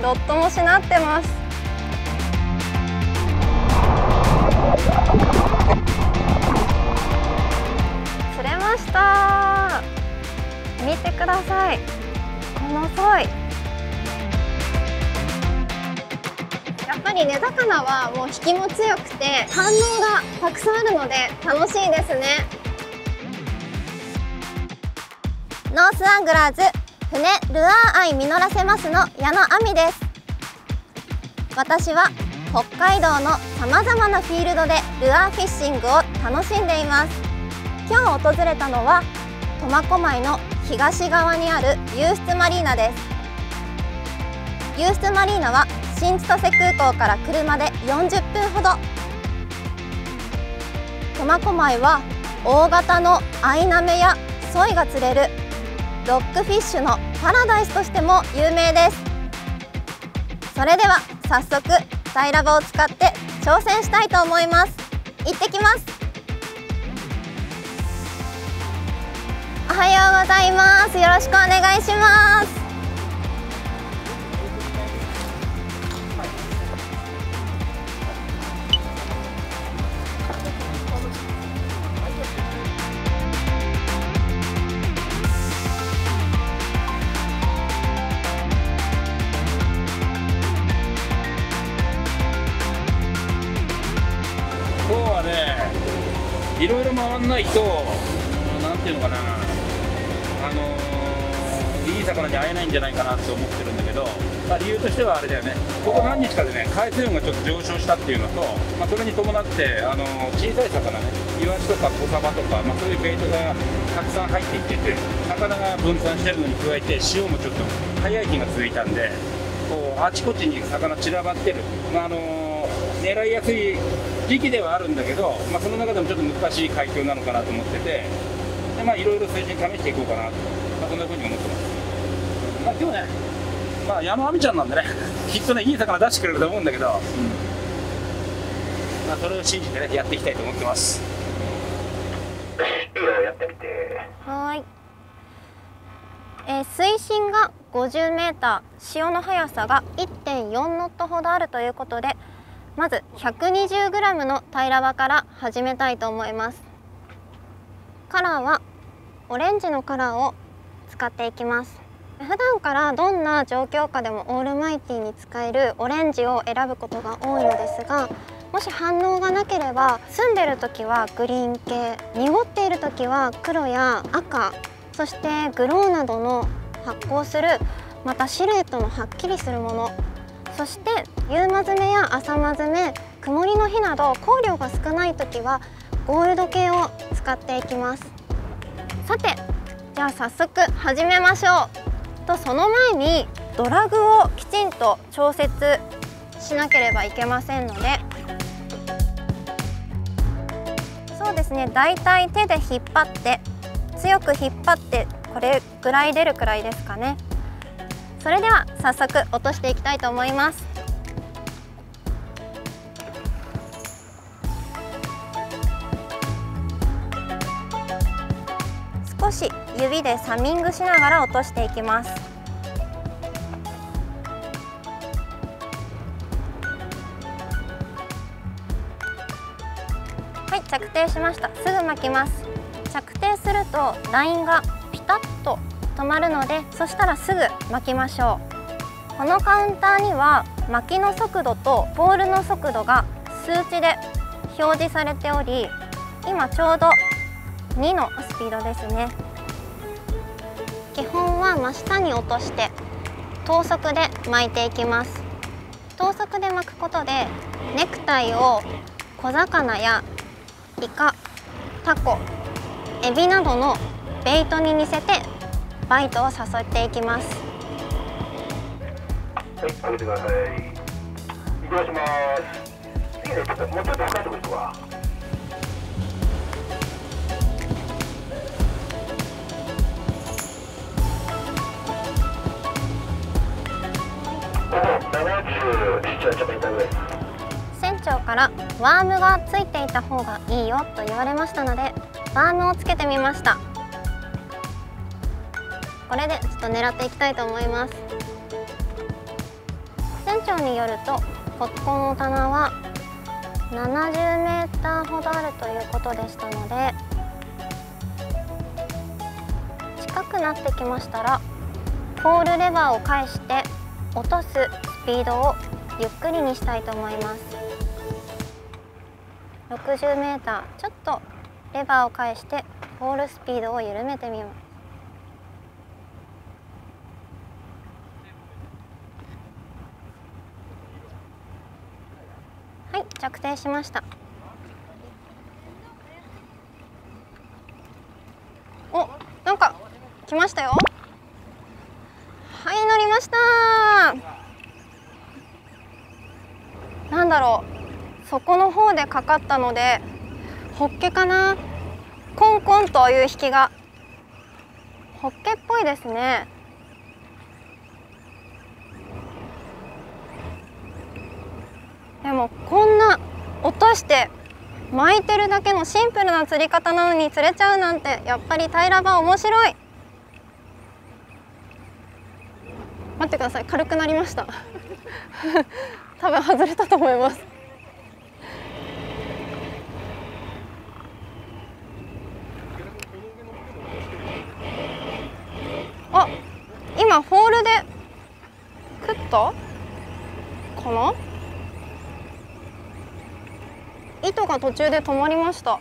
いい感じにロットもしなってます。釣れました。見てください。このソイ。やっぱり根魚はもう引きも強くて反応がたくさんあるので楽しいですね。ノースアングラーズ。船ルアー愛実らせますの矢野亜美です。私は北海道のさまざまなフィールドでルアーフィッシングを楽しんでいます。今日訪れたのは苫小牧の東側にあるユースツマリーナです。ユースツマリーナは新千歳空港から車で40分ほど。苫小牧は大型のアイナメやソイが釣れるロックフィッシュのパラダイスとしても有名です。それでは早速サイラバを使って挑戦したいと思います。行ってきます。おはようございます。よろしくお願いします。いろいろ回んないとなんていうのかなあのいい魚に会えないんじゃないかなと思ってるんだけど、まあ、理由としてはあれだよね。ここ何日かでね海水温がちょっと上昇したっていうのと、まあ、それに伴って、あの小さい魚ねイワシとか小サバとか、まあ、そういうベイトがたくさん入っていってて魚が分散してるのに加えて潮もちょっと早い日が続いたんでこうあちこちに魚散らばってる、まああの狙いやすい時期ではあるんだけど、まあ、その中でもちょっと難しい海峡なのかなと思っててでまあいろいろ水深試していこうかなと、まあ、そんなふうに思ってます、まあ、今日ね、まあ、山亜美ちゃんなんでね きっとねいい魚出してくれると思うんだけど、まあ、それを信じてねやっていきたいと思ってます。やってみて。はい、えー水深が50メーター潮の速さが1.4ノットほどあるということでまず 120g のタイラバから始めたいと思います。カラーはオレンジのカラーを使っていきます。普段からどんな状況下でもオールマイティに使えるオレンジを選ぶことが多いのですがもし反応がなければ澄んでる時はグリーン系濁っている時は黒や赤そしてグローなどの発光するまたシルエットのはっきりするものそして夕間詰めや朝間詰め曇りの日など光量が少ない時はゴールド系を使っていきます。さてじゃあ早速始めましょう。とその前にドラグをきちんと調節しなければいけませんので。そうですねだいたい手で引っ張って強く引っ張ってこれぐらい出るくらいですかね。それでは早速落としていきたいと思います。少し指でサミングしながら落としていきます。はい着底しました。すぐ巻きます。着底するとラインがピタッと止まるのでそしたらすぐ巻きましょう。このカウンターには巻きの速度とポールの速度が数値で表示されており今ちょうど2のスピードですね。基本は真下に落として等速で巻いていきます。等速で巻くことでネクタイを小魚やイカタコエビなどのベイトに似せてバイトを誘っていきます。はい上げてください移動します次ねちょっともうちょっと深いとこ行くわ船長からワームがついていた方がいいよと言われましたのでワームをつけてみました。これでちょっと狙っていきたいと思います。船長によるとここの棚は70メーターほどあるということでしたので近くなってきましたらポールレバーを返して落とすスピードをゆっくりにしたいと思います。60メーターちょっとレバーを返してポールスピードを緩めてみます。着底しました。おなんか来ましたよ。はい乗りました。なんだろう底の方でかかったのでホッケかな。コンコンという引きが。ホッケっぽいですね。でもこんな落として巻いてるだけのシンプルな釣り方なのに釣れちゃうなんてやっぱり平ら場面白い。待ってください。軽くなりました。多分外れたと思います。あ今ホールで食った？かな？糸が途中で止まりました。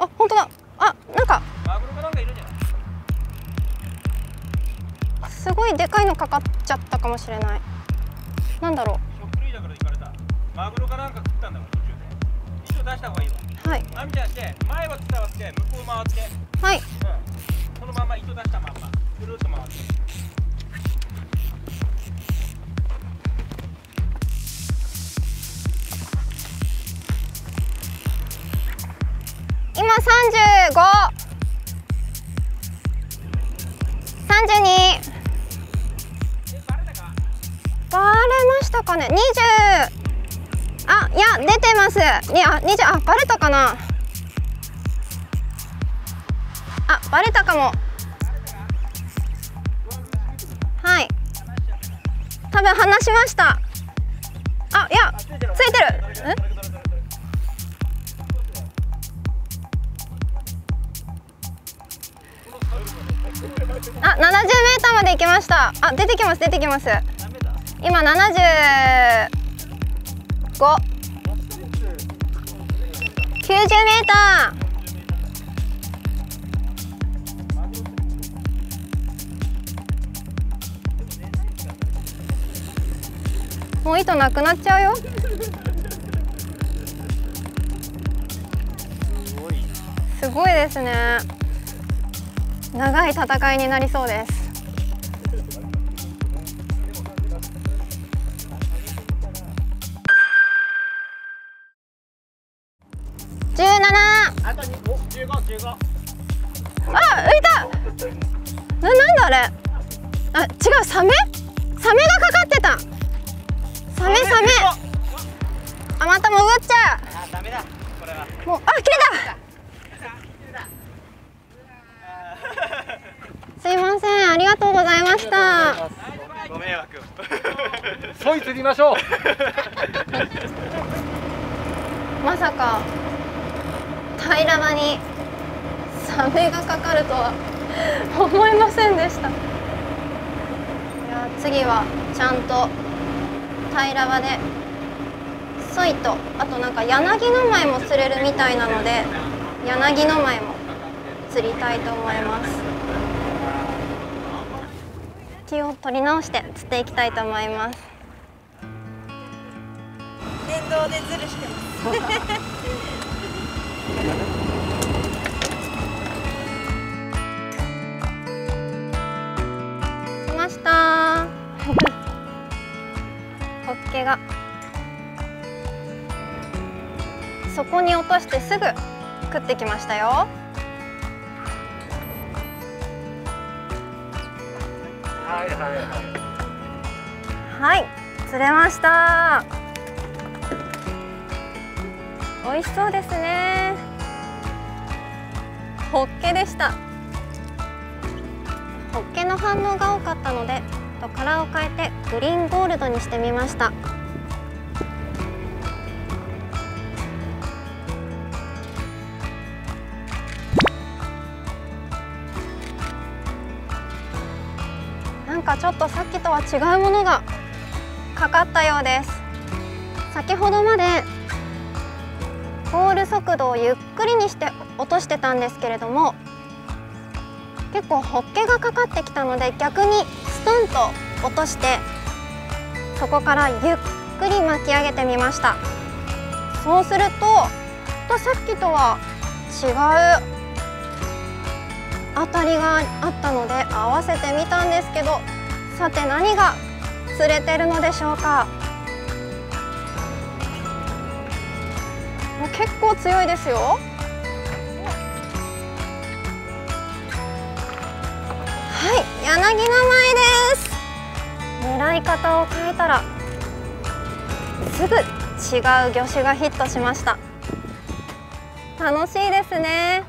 あ本当だ。あなんか。すごいでかいのかかっちゃったかもしれない。なんだろショックリーダーから行かれた。マグロかなんか食ったんだから途中で。糸出した方がいいわ。うはい。アミちゃんして前は伝わって向こう回って。はい。うん。そのまま糸出したまんまぐるっと回って今三十五。三十二。バレましたかね？二十。あ、いや、出てます。に、あ、二十、あ、バレたかな？バレたかも。はい。多分話しました。あ、いや、ついてる。あ、70メーターまで行きました。あ、出てきます、出てきます。今75。90メーター。もう糸なくなっちゃうよ。すごいですね。長い戦いになりそうです。十七。あと15、15。あ、浮いた。な、なんだあれ。あ、違う、サメ？サメがかかってた。サメ、サメ。あ、また潜っちゃあ、ダメだ。これは。う。もう、あ、切れた。すいません、ありがとうございました。ご迷惑。そい釣りましょう。まさか平ら場にサメがかかるとは思いませんでしたいや次はちゃんと平ら場で。ソイとあとなんか柳の舞も釣れるみたいなので柳の舞も釣りたいと思います。気を取り直して釣っていきたいと思います。電動でズルしてます。ホッケが。そこに落としてすぐ食ってきましたよ。はいはいはい。はい釣れました。美味しそうですね。ホッケでした。ホッケの反応が多かったのでとカラーを変えてグリーンゴールドにしてみました。なんかちょっとさっきとは違うものがかかったようです。先ほどまでポール速度をゆっくりにして落としてたんですけれども結構ホッケがかかってきたので逆にトンと落としてそこからゆっくり巻き上げてみました。そうするととさっきとは違う当たりがあったので合わせてみたんですけどさて何が釣れてるのでしょうか。もう結構強いですよ。はい柳の前です。狙い方を変えたらすぐ違う魚種がヒットしました。楽しいですね。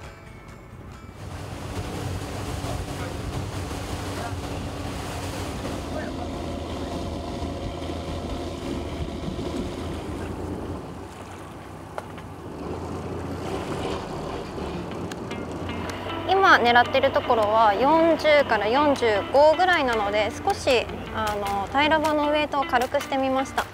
今狙ってるところは40から45ぐらいなので少しあの平ら場のウエイトを軽くしてみました。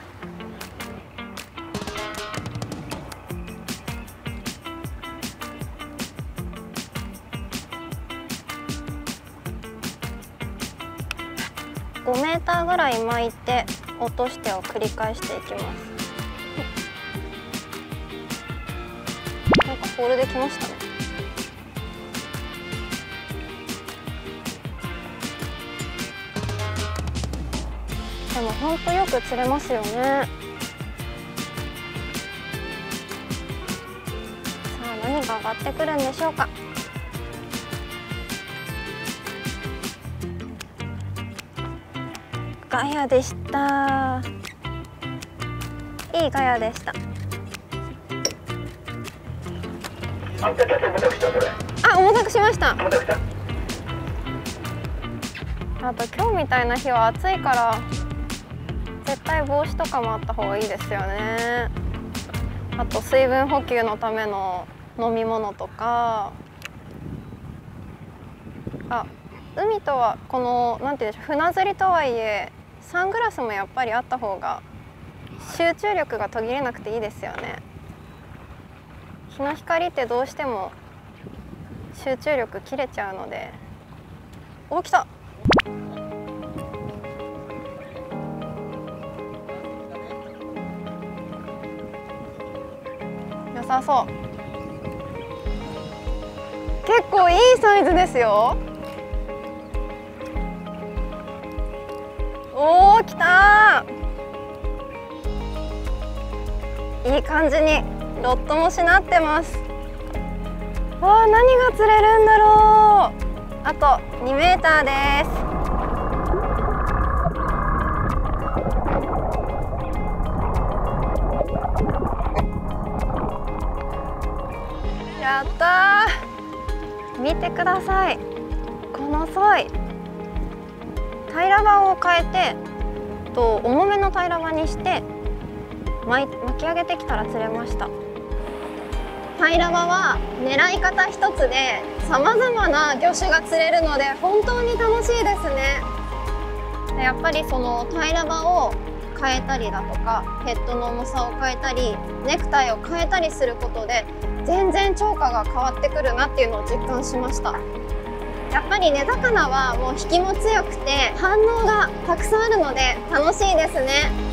5メーターぐらい巻いて落としてを繰り返していきます。なんかホールできましたね。でも本当よく釣れますよねさあ何が上がってくるんでしょうかガヤでしたいいガヤでしたあ、重たくし。ました。あと今日みたいな日は暑いから対帽子とかもあった方がいいですよね。あと水分補給のための飲み物とか。あ海とはこのなんていうんでしょう船釣りとはいえサングラスもやっぱりあった方が集中力が途切れなくていいですよね。日の光ってどうしても集中力切れちゃうので。お来た！さそう。結構いいサイズですよ。おお来たいい感じにロットもしなってます。わあ何が釣れるんだろう。あと2メーターです。やったー。見てください。このソイ。平ら場を変えてと重めの平ら場にして巻き上げてきたら釣れました。平ら場は狙い方一つでさまざまな魚種が釣れるので本当に楽しいですね。やっぱりその平ら場を変えたりだとかヘッドの重さを変えたりネクタイを変えたりすることで全然釣果が変わってくるなっていうのを実感しました。やっぱり根魚はもう引きも強くて反応がたくさんあるので楽しいですね。